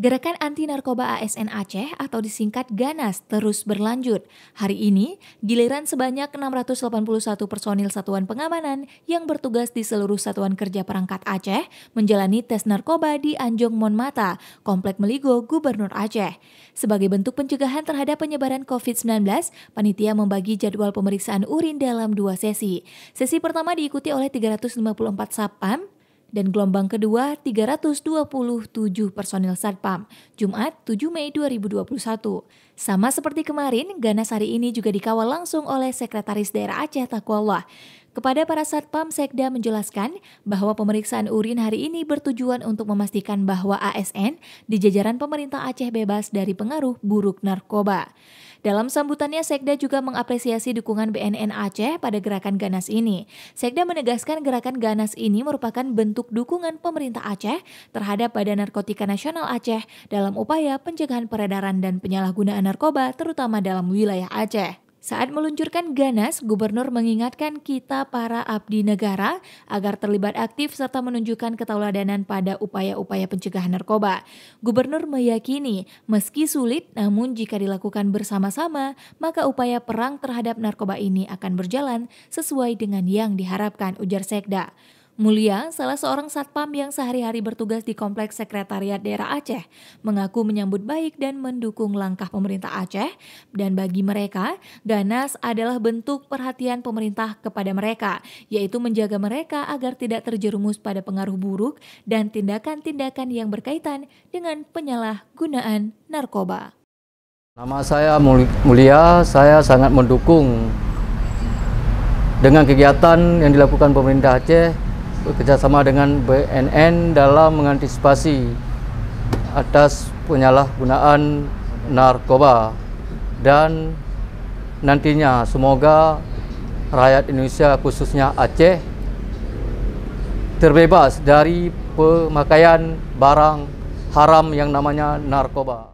Gerakan anti narkoba ASN Aceh atau disingkat GANAS terus berlanjut. Hari ini, giliran sebanyak 681 personil satuan pengamanan yang bertugas di seluruh satuan kerja perangkat Aceh menjalani tes narkoba di Anjong Monmata, Komplek Meligo, Gubernur Aceh. Sebagai bentuk pencegahan terhadap penyebaran COVID-19, panitia membagi jadwal pemeriksaan urin dalam dua sesi. Sesi pertama diikuti oleh 354 sapam dan gelombang kedua 327 personil Satpam, Jumat 7 Mei 2021. Sama seperti kemarin, Ganas hari ini juga dikawal langsung oleh Sekretaris Daerah Aceh Takwallah. Kepada para Satpam, Sekda menjelaskan bahwa pemeriksaan urin hari ini bertujuan untuk memastikan bahwa ASN di jajaran pemerintah Aceh bebas dari pengaruh buruk narkoba. Dalam sambutannya, Sekda juga mengapresiasi dukungan BNN Aceh pada gerakan Ganas ini. Sekda menegaskan gerakan Ganas ini merupakan bentuk dukungan pemerintah Aceh terhadap Badan Narkotika Nasional Aceh dalam upaya pencegahan peredaran dan penyalahgunaan narkoba terutama dalam wilayah Aceh. Saat meluncurkan Ganas, gubernur mengingatkan kita para abdi negara agar terlibat aktif serta menunjukkan ketauladanan pada upaya-upaya pencegahan narkoba. Gubernur meyakini, meski sulit, namun jika dilakukan bersama-sama, maka upaya perang terhadap narkoba ini akan berjalan sesuai dengan yang diharapkan, ujar Sekda. Mulia, salah seorang satpam yang sehari-hari bertugas di Kompleks Sekretariat Daerah Aceh, mengaku menyambut baik dan mendukung langkah pemerintah Aceh dan bagi mereka, Ganas adalah bentuk perhatian pemerintah kepada mereka, yaitu menjaga mereka agar tidak terjerumus pada pengaruh buruk dan tindakan-tindakan yang berkaitan dengan penyalahgunaan narkoba. Nama saya Mulia, saya sangat mendukung dengan kegiatan yang dilakukan pemerintah Aceh bekerjasama dengan BNN dalam mengantisipasi atas penyalahgunaan narkoba dan nantinya semoga rakyat Indonesia khususnya Aceh terbebas dari pemakaian barang haram yang namanya narkoba.